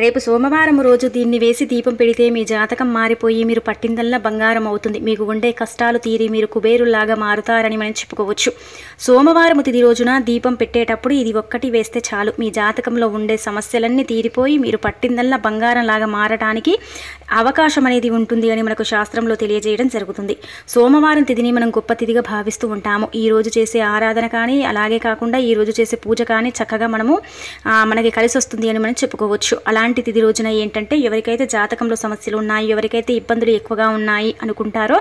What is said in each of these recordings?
రేపు సోమవారం రోజు దీన్ని వేసి దీపం పెడితే మీ జాతకం మారిపోయి మీరు పట్టిందల్లా బంగారం అవుతుంది. మీకు ఉండే కష్టాలు తీరి మీరు కుబేరులాగా మారుతారని మనం చెప్పుకోవచ్చు. సోమవారం తిది రోజున దీపం పెట్టేటప్పుడు ఇది ఒక్కటి వేస్తే చాలు. మీ జాతకంలో ఉండే సమస్యలన్నీ తీరిపోయి మీరు పట్టిందల్లా బంగారంలాగా మారటానికి అవకాశం అనేది ఉంటుంది అని మనకు శాస్త్రంలో తెలియజేయడం జరుగుతుంది. సోమవారం తిథిని మనం గొప్ప తిథిగా భావిస్తూ ఉంటాము. ఈ రోజు చేసే ఆరాధన కానీ అలాగే కాకుండా ఈ రోజు చేసే పూజ కానీ చక్కగా మనము మనకి కలిసి వస్తుంది అని మనం చెప్పుకోవచ్చు. అలా అలాంటి తిథి రోజున ఏంటంటే ఎవరికైతే జాతకంలో సమస్యలు ఉన్నాయి ఎవరికైతే ఇబ్బందులు ఎక్కువగా ఉన్నాయి అనుకుంటారో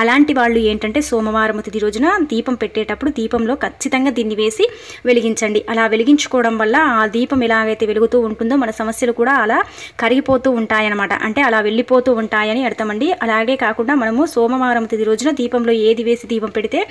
అలాంటి వాళ్ళు ఏంటంటే సోమవారం తిథి రోజున దీపం పెట్టేటప్పుడు దీపంలో ఖచ్చితంగా దీన్ని వేసి వెలిగించండి. అలా వెలిగించుకోవడం వల్ల ఆ దీపం ఎలాగైతే వెలుగుతూ ఉంటుందో మన సమస్యలు కూడా అలా కరిగిపోతూ ఉంటాయన్నమాట. అంటే అలా వెళ్ళిపోతూ ఉంటాయని అర్థమండి. అలాగే కాకుండా మనము సోమవారం తిది రోజున దీపంలో ఏది వేసి దీపం పెడితే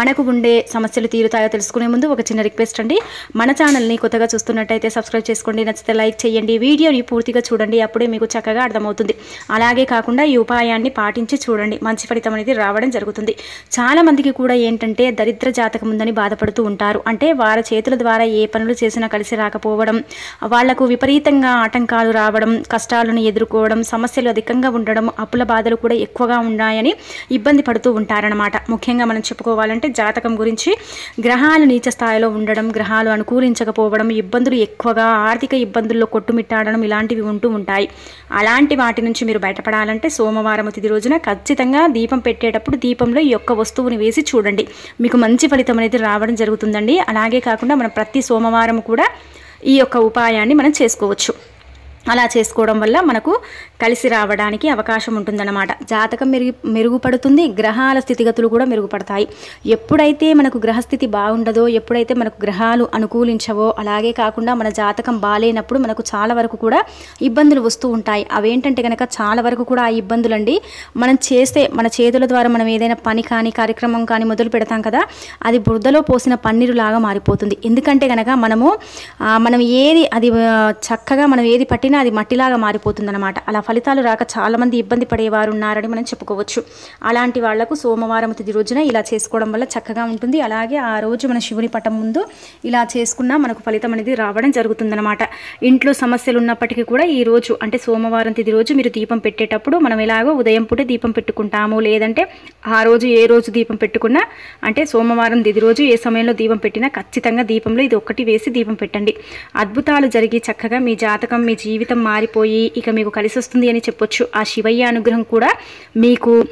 మనకు ఉండే సమస్యలు తీరుతాయో తెలుసుకునే ముందు ఒక చిన్న రిక్వెస్ట్ అండి. మన ఛానల్ని కొత్తగా చూస్తున్నట్టయితే సబ్స్క్రైబ్ చేసుకోండి. నచ్చితే లైక్ చేయండి. వీడియో వీడియోని పూర్తిగా చూడండి అప్పుడే మీకు చక్కగా అర్థమవుతుంది. అలాగే కాకుండా ఈ ఉపాయాన్ని పాటించి చూడండి మంచి ఫలితం అనేది రావడం జరుగుతుంది. చాలా మందికి కూడా ఏంటంటే దరిద్ర జాతకం ఉందని బాధపడుతూ ఉంటారు. అంటే వారి చేతుల ద్వారా ఏ పనులు చేసినా కలిసి రాకపోవడం వాళ్ళకు విపరీతంగా ఆటంకాలు రావడం కష్టాలను ఎదుర్కోవడం సమస్యలు అధికంగా ఉండడం అప్పుల బాధలు కూడా ఎక్కువగా ఉన్నాయని ఇబ్బంది పడుతూ ఉంటారనమాట ముఖ్యంగా మనం చెప్పుకోవాలంటే జాతకం గురించి గ్రహాలు నీచ స్థాయిలో ఉండడం గ్రహాలు అనుకూలించకపోవడం ఇబ్బందులు ఎక్కువగా ఆర్థిక ఇబ్బందుల్లో కొట్టుమిట్టాడడం ఇలాంటివి ఉంటూ ఉంటాయి. అలాంటి వాటి నుంచి మీరు బయటపడాలంటే సోమవారం తిది రోజున ఖచ్చితంగా దీపం పెట్టేటప్పుడు దీపంలో ఈ యొక్క వస్తువుని వేసి చూడండి. మీకు మంచి ఫలితం అనేది రావడం జరుగుతుందండి. అలాగే కాకుండా మనం ప్రతి సోమవారం కూడా ఈ యొక్క ఉపాయాన్ని మనం చేసుకోవచ్చు. అలా చేసుకోవడం వల్ల మనకు కలిసి రావడానికి అవకాశం ఉంటుందన్నమాట. జాతకం మెరుగు మెరుగుపడుతుంది గ్రహాల స్థితిగతులు కూడా మెరుగుపడతాయి. ఎప్పుడైతే మనకు గ్రహస్థితి బాగుండదో ఎప్పుడైతే మనకు గ్రహాలు అనుకూలించవో అలాగే కాకుండా మన జాతకం బాగాలేనప్పుడు మనకు చాలా వరకు కూడా ఇబ్బందులు వస్తూ ఉంటాయి. అవేంటంటే కనుక చాలా వరకు కూడా ఆ ఇబ్బందులు అండి మనం చేస్తే మన చేతుల ద్వారా మనం ఏదైనా పని కానీ కార్యక్రమం కానీ మొదలు పెడతాం కదా అది బురదలో పోసిన పన్నీరు లాగా మారిపోతుంది. ఎందుకంటే కనుక మనము మనం ఏది అది చక్కగా మనం ఏది పట్టిన అది మట్టిలాగా మారిపోతుందన్నమాట. అలా ఫలితాలు రాక చాలామంది ఇబ్బంది పడేవారు ఉన్నారని మనం చెప్పుకోవచ్చు. అలాంటి వాళ్ళకు సోమవారం తిది రోజున ఇలా చేసుకోవడం వల్ల చక్కగా ఉంటుంది. అలాగే ఆ రోజు మన శివుని పటం ముందు ఇలా చేసుకున్నా మనకు ఫలితం అనేది రావడం జరుగుతుందన్నమాట. ఇంట్లో సమస్యలు ఉన్నప్పటికీ కూడా ఈ రోజు అంటే సోమవారం తిది రోజు మీరు దీపం పెట్టేటప్పుడు మనం ఎలాగో ఉదయం పూటే దీపం పెట్టుకుంటాము. లేదంటే ఆ రోజు ఏ రోజు దీపం పెట్టుకున్నా అంటే సోమవారం తిది రోజు ఏ సమయంలో దీపం పెట్టినా ఖచ్చితంగా దీపంలో ఇది ఒక్కటి వేసి దీపం పెట్టండి. అద్భుతాలు జరిగి చక్కగా మీ జాతకం మీ జీవితం మారిపోయి ఇక మీకు కలిసి వస్తుంది అని చెప్పొచ్చు. ఆ శివయ్య అనుగ్రహం కూడా మీకు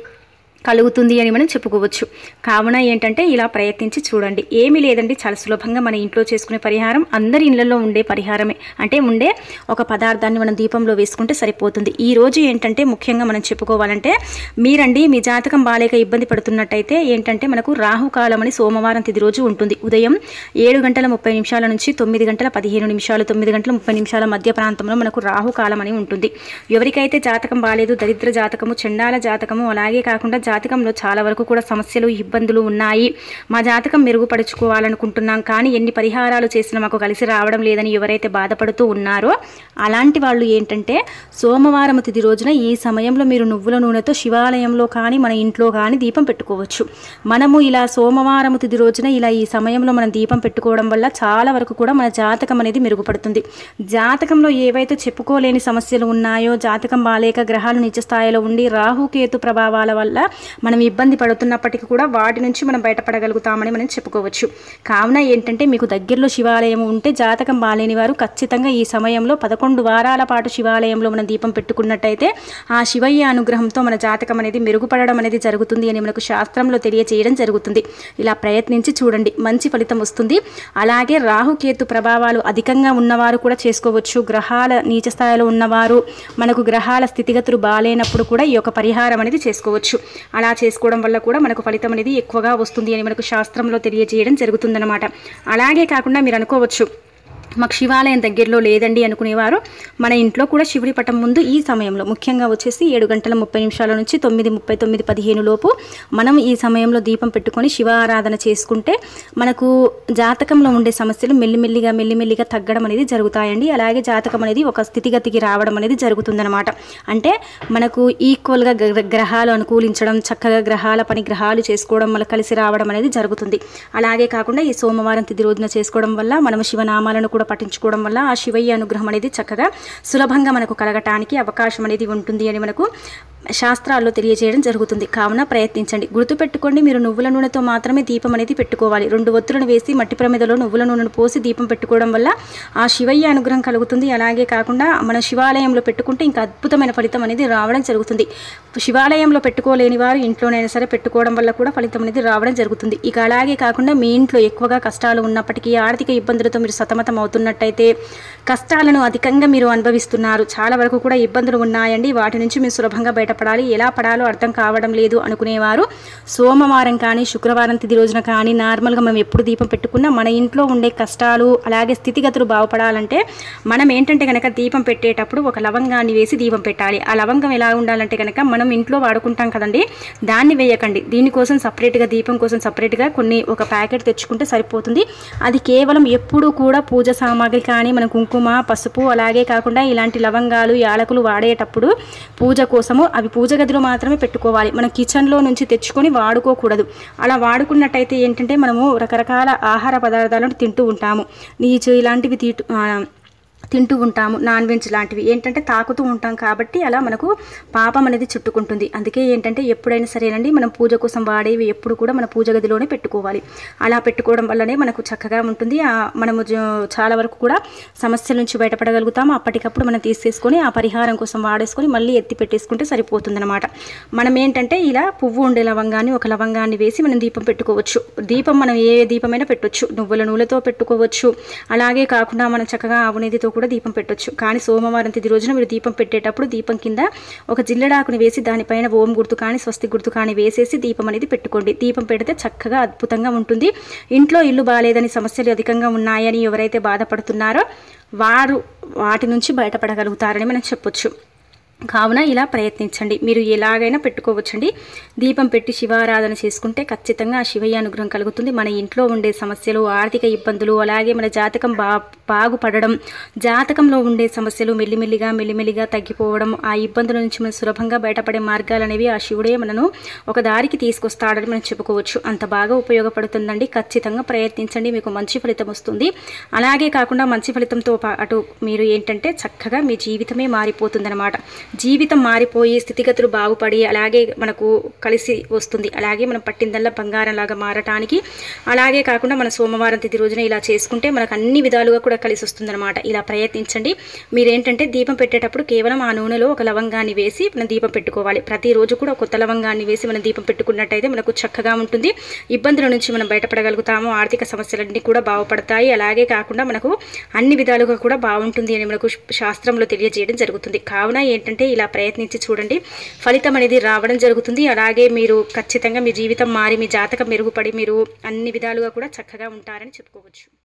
కలుగుతుంది అని మనం చెప్పుకోవచ్చు. కావున ఏంటంటే ఇలా ప్రయత్నించి చూడండి. ఏమీ లేదండి. చాలా సులభంగా మన ఇంట్లో చేసుకునే పరిహారం అందరి ఇళ్ళలో ఉండే పరిహారమే. అంటే ఉండే ఒక పదార్థాన్ని మనం దీపంలో వేసుకుంటే సరిపోతుంది. ఈ రోజు ఏంటంటే ముఖ్యంగా మనం చెప్పుకోవాలంటే మీరండి మీ జాతకం బాలేక ఇబ్బంది పడుతున్నట్టయితే ఏంటంటే మనకు రాహుకాలం అని సోమవారం తిది రోజు ఉంటుంది. ఉదయం ఏడు గంటల ముప్పై నిమిషాల నుంచి తొమ్మిది గంటల పదిహేను నిమిషాలు తొమ్మిది గంటల ముప్పై నిమిషాల మధ్య ప్రాంతంలో మనకు రాహుకాలం అని ఉంటుంది. ఎవరికైతే జాతకం బాలేదు దరిద్ర జాతకము చండాల జాతకము అలాగే కాకుండా జాతకంలో చాలా వరకు కూడా సమస్యలు ఇబ్బందులు ఉన్నాయి. మా జాతకం మెరుగుపరుచుకోవాలనుకుంటున్నాం. కానీ ఎన్ని పరిహారాలు చేసినా మాకు కలిసి రావడం లేదని ఎవరైతే బాధపడుతూ ఉన్నారో అలాంటి వాళ్ళు ఏంటంటే సోమవారం తిది రోజున ఈ సమయంలో మీరు నువ్వుల నూనెతో శివాలయంలో కానీ మన ఇంట్లో కానీ దీపం పెట్టుకోవచ్చు. మనము ఇలా సోమవారం తిది రోజున ఇలా ఈ సమయంలో మనం దీపం పెట్టుకోవడం వల్ల చాలా వరకు కూడా మన జాతకం అనేది మెరుగుపడుతుంది. జాతకంలో ఏవైతే చెప్పుకోలేని సమస్యలు ఉన్నాయో జాతకం బాలేక గ్రహాలు నిజ స్థాయిలో ఉండి రాహుకేతు ప్రభావాల వల్ల మనం ఇబ్బంది పడుతున్నప్పటికీ కూడా వాటి నుంచి మనం బయటపడగలుగుతామని మనం చెప్పుకోవచ్చు. కావున ఏంటంటే మీకు దగ్గరలో శివాలయం ఉంటే జాతకం బాలేని వారు ఖచ్చితంగా ఈ సమయంలో పదకొండు వారాల పాటు శివాలయంలో మనం దీపం పెట్టుకున్నట్టయితే ఆ శివయ్య అనుగ్రహంతో మన జాతకం అనేది మెరుగుపడడం అనేది జరుగుతుంది అని మనకు శాస్త్రంలో తెలియచేయడం జరుగుతుంది. ఇలా ప్రయత్నించి చూడండి. మంచి ఫలితం వస్తుంది. అలాగే రాహుకేతు ప్రభావాలు అధికంగా ఉన్నవారు కూడా చేసుకోవచ్చు. గ్రహాల నీచ స్థాయిలో ఉన్నవారు మనకు గ్రహాల స్థితిగతులు బాగాలేనప్పుడు కూడా ఈ యొక్క పరిహారం అనేది చేసుకోవచ్చు. అలా చేసుకోవడం వల్ల కూడా మనకు ఫలితం అనేది ఎక్కువగా వస్తుంది అని మనకు శాస్త్రంలో తెలియజేయడం జరుగుతుందన్నమాట. అలాగే కాకుండా మీరు అనుకోవచ్చు మాకు శివాలయం దగ్గరలో లేదండి అనుకునేవారు. మన ఇంట్లో కూడా శివుడి పటం ముందు ఈ సమయంలో ముఖ్యంగా వచ్చేసి ఏడు గంటల ముప్పై నిమిషాల నుంచి తొమ్మిది ముప్పై తొమ్మిది పదిహేను లోపు మనం ఈ సమయంలో దీపం పెట్టుకొని శివ ఆరాధన చేసుకుంటే మనకు జాతకంలో ఉండే సమస్యలు మెల్లిమెల్లిగా మెల్లిమెల్లిగా తగ్గడం అనేది జరుగుతాయండి. అలాగే జాతకం అనేది ఒక స్థితిగతికి రావడం అనేది జరుగుతుందన్నమాట. అంటే మనకు ఈక్వల్గా గ్రహాలు అనుకూలించడం చక్కగా గ్రహాల పని గ్రహాలు చేసుకోవడం వల్ల కలిసి రావడం అనేది జరుగుతుంది. అలాగే కాకుండా ఈ సోమవారం తిది రోజున చేసుకోవడం వల్ల మనం శివనామాలను కూడా పఠించుకోవడం వల్ల ఆ శివయ్య అనుగ్రహం అనేది చక్కగా సులభంగా మనకు కలగటానికి అవకాశం అనేది ఉంటుంది అని మనకు శాస్త్రాల్లో తెలియజేయడం జరుగుతుంది. కావున ప్రయత్నించండి. గుర్తుపెట్టుకోండి మీరు నువ్వుల నూనెతో మాత్రమే దీపం అనేది పెట్టుకోవాలి. రెండు ఒత్తులను వేసి మట్టి ప్రమిదలో నువ్వుల నూనెను పోసి దీపం పెట్టుకోవడం వల్ల ఆ శివయ్య అనుగ్రహం కలుగుతుంది. అలాగే కాకుండా మన శివాలయంలో పెట్టుకుంటే ఇంకా అద్భుతమైన ఫలితం అనేది రావడం జరుగుతుంది. శివాలయంలో పెట్టుకోలేని వారు ఇంట్లోనైనా సరే పెట్టుకోవడం వల్ల కూడా ఫలితం అనేది రావడం జరుగుతుంది. ఇక అలాగే కాకుండా మీ ఇంట్లో ఎక్కువగా కష్టాలు ఉన్నప్పటికీ ఆర్థిక ఇబ్బందులతో మీరు సతమతం అవుతున్నట్టయితే కష్టాలను అధికంగా మీరు అనుభవిస్తున్నారు. చాలా వరకు కూడా ఇబ్బందులు ఉన్నాయండి. వాటి నుంచి మీరు సులభంగా బయటపడాలి. ఎలా పడాలో అర్థం కావడం లేదు అనుకునేవారు. సోమవారం కానీ శుక్రవారం తిది రోజున కానీ నార్మల్గా మనం ఎప్పుడు దీపం పెట్టుకున్నా మన ఇంట్లో ఉండే కష్టాలు అలాగే స్థితిగతులు బాగుపడాలంటే మనం ఏంటంటే కనుక దీపం పెట్టేటప్పుడు ఒక లవంగాన్ని వేసి దీపం పెట్టాలి. ఆ లవంగం ఎలా ఉండాలంటే కనుక మనం ఇంట్లో వాడుకుంటాం కదండి. దాన్ని వేయకండి. దీనికోసం సపరేట్గా దీపం కోసం సపరేట్గా కొన్ని ఒక ప్యాకెట్ తెచ్చుకుంటే సరిపోతుంది. అది కేవలం ఎప్పుడూ కూడా పూజ సామాగ్రి కానీ మన కుంకుమ పసుపు అలాగే కాకుండా ఇలాంటి లవంగాలు యాలకులు వాడేటప్పుడు పూజ కోసము అవి పూజ గదిలో మాత్రమే పెట్టుకోవాలి. మన కిచెన్లో నుంచి తెచ్చుకొని వాడుకోకూడదు. అలా వాడుకున్నట్టయితే ఏంటంటే మనము రకరకాల ఆహార పదార్థాలను తింటూ ఉంటాము. నీచు ఇలాంటివి తీటు తింటూ ఉంటాము నాన్ వెజ్ లాంటివి. ఏంటంటే తాకుతూ ఉంటాం కాబట్టి అలా మనకు పాపం అనేది చుట్టుకుంటుంది. అందుకే ఏంటంటే ఎప్పుడైనా సరేనండి మనం పూజ కోసం వాడేవి ఎప్పుడు కూడా మన పూజ గదిలోనే పెట్టుకోవాలి. అలా పెట్టుకోవడం వల్లనే మనకు చక్కగా ఉంటుంది. మనము జ- చాలా వరకు కూడా సమస్యల నుంచి బయటపడగలుగుతాము. అప్పటికప్పుడు మనం తీసేసుకొని ఆ పరిహారం కోసం వాడేసుకొని మళ్ళీ ఎత్తి పెట్టేసుకుంటే సరిపోతుందన్నమాట. మనం ఏంటంటే ఇలా పువ్వు ఉండే లవంగాన్ని ఒక లవంగాన్ని వేసి మనం దీపం పెట్టుకోవచ్చు. దీపం మనం ఏ దీపమైనా పెట్టొచ్చు. నువ్వుల నూనెతో పెట్టుకోవచ్చు. అలాగే కాకుండా మనం చక్కగా ఆవు నెయ్యితో కూడా దీపం పెట్టొచ్చు. కానీ సోమవారం తిది రోజున మీరు దీపం పెట్టేటప్పుడు దీపం కింద ఒక జిల్లడాకుని వేసి దానిపైన ఓం గుర్తు కానీ స్వస్తి గుర్తు కానీ వేసేసి దీపం అనేది పెట్టుకోండి. దీపం పెడితే చక్కగా అద్భుతంగా ఉంటుంది. ఇంట్లో ఇల్లు బాగాలేదని సమస్యలు అధికంగా ఉన్నాయని ఎవరైతే బాధపడుతున్నారో వారు వాటి నుంచి బయటపడగలుగుతారని మనం చెప్పొచ్చు. కావున ఇలా ప్రయత్నించండి. మీరు ఎలాగైనా పెట్టుకోవచ్చండి. దీపం పెట్టి శివారాధన చేసుకుంటే ఖచ్చితంగా ఆ శివయ్య అనుగ్రహం కలుగుతుంది. మన ఇంట్లో ఉండే సమస్యలు ఆర్థిక ఇబ్బందులు అలాగే మన జాతకం బా బాగుపడడం జాతకంలో ఉండే సమస్యలు మెల్లిమెల్లిగా మెల్లిమెల్లిగా తగ్గిపోవడం ఆ ఇబ్బందుల నుంచి మనం సులభంగా బయటపడే మార్గాలు అనేవి ఆ శివుడే మనను ఒక దారికి తీసుకొస్తాడని మనం చెప్పుకోవచ్చు. అంత బాగా ఉపయోగపడుతుందండి. ఖచ్చితంగా ప్రయత్నించండి. మీకు మంచి ఫలితం వస్తుంది. అలాగే కాకుండా మంచి ఫలితంతో పాటు మీరు ఏంటంటే చక్కగా మీ జీవితమే మారిపోతుందన్నమాట. జీవితం మారిపోయి స్థితిగతులు బాగుపడి అలాగే మనకు కలిసి వస్తుంది. అలాగే మనం పట్టిందల్లా బంగారం లాగా మారటానికి. అలాగే కాకుండా మన సోమవారం తిథి రోజున ఇలా చేసుకుంటే మనకు అన్ని విధాలుగా కూడా కలిసి వస్తుందన్నమాట. ఇలా ప్రయత్నించండి. మీరేంటంటే దీపం పెట్టేటప్పుడు కేవలం ఆ నూనెలో ఒక లవంగాన్ని వేసి మనం దీపం పెట్టుకోవాలి. ప్రతిరోజు కూడా కొత్త లవంగాన్ని వేసి మనం దీపం పెట్టుకున్నట్టయితే మనకు చక్కగా ఉంటుంది. ఇబ్బందుల నుంచి మనం బయటపడగలుగుతాము. ఆర్థిక సమస్యలన్నీ కూడా బాగుపడతాయి. అలాగే కాకుండా మనకు అన్ని విధాలుగా కూడా బాగుంటుంది అని మనకు శాస్త్రంలో తెలియజేయడం జరుగుతుంది. కావున ఏంటంటే ఇలా ప్రయత్నించి చూడండి. ఫలితం అనేది రావడం జరుగుతుంది. అలాగే మీరు ఖచ్చితంగా మీ జీవితం మారి మీ జాతకం మెరుగుపడి మీరు అన్ని విధాలుగా కూడా చక్కగా ఉంటారని చెప్పుకోవచ్చు.